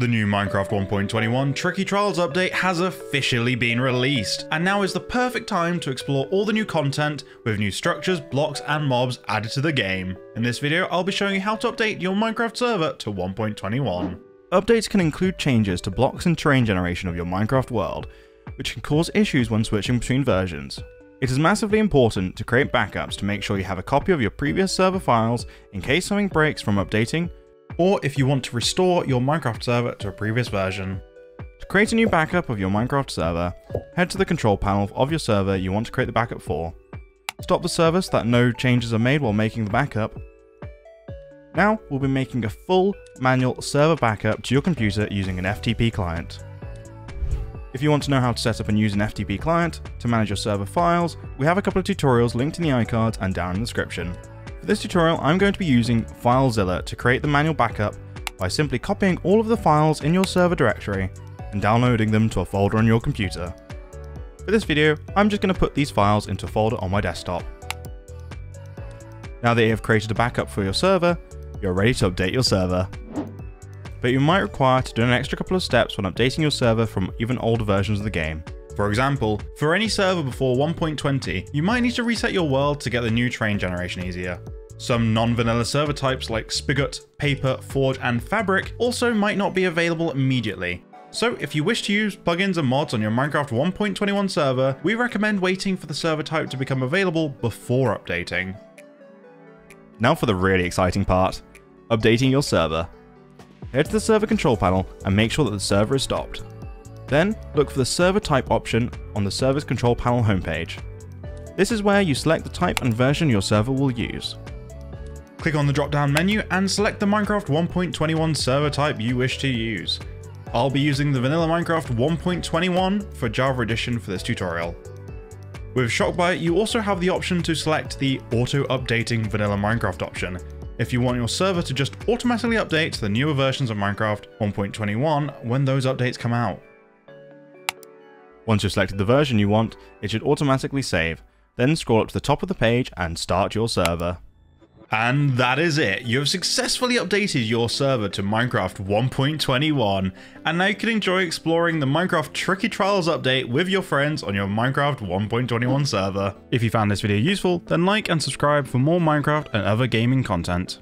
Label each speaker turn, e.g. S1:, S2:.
S1: The new Minecraft 1.21 Tricky Trials update has officially been released, and now is the perfect time to explore all the new content with new structures, blocks, and mobs added to the game. In this video, I'll be showing you how to update your Minecraft server to 1.21.
S2: Updates can include changes to blocks and terrain generation of your Minecraft world, which can cause issues when switching between versions. It is massively important to create backups to make sure you have a copy of your previous server files in case something breaks from updating
S1: or if you want to restore your Minecraft server to a previous version.
S2: To create a new backup of your Minecraft server, head to the control panel of your server you want to create the backup for. Stop the server so that no changes are made while making the backup. Now, we'll be making a full manual server backup to your computer using an FTP client. If you want to know how to set up and use an FTP client to manage your server files, we have a couple of tutorials linked in the iCards and down in the description. For this tutorial, I'm going to be using FileZilla to create the manual backup by simply copying all of the files in your server directory and downloading them to a folder on your computer. For this video, I'm just going to put these files into a folder on my desktop. Now that you have created a backup for your server, you're ready to update your server. But you might require to do an extra couple of steps when updating your server from even older versions of the game.
S1: For example, for any server before 1.20, you might need to reset your world to get the new terrain generation easier. Some non-vanilla server types like Spigot, Paper, Forge, and Fabric also might not be available immediately. So if you wish to use plugins and mods on your Minecraft 1.21 server, we recommend waiting for the server type to become available before updating.
S2: Now for the really exciting part, updating your server. Head to the server control panel and make sure that the server is stopped. Then, look for the server type option on the server's control panel homepage. This is where you select the type and version your server will use.
S1: Click on the drop down menu and select the Minecraft 1.21 server type you wish to use. I'll be using the vanilla Minecraft 1.21 for Java Edition for this tutorial. With Shockbyte, you also have the option to select the auto updating vanilla Minecraft option, if you want your server to just automatically update to the newer versions of Minecraft 1.21 when those updates come out.
S2: Once you've selected the version you want, it should automatically save. Then scroll up to the top of the page and start your server.
S1: And that is it. You have successfully updated your server to Minecraft 1.21, and now you can enjoy exploring the Minecraft Tricky Trials update with your friends on your Minecraft 1.21 server. If you found this video useful, then like and subscribe for more Minecraft and other gaming content.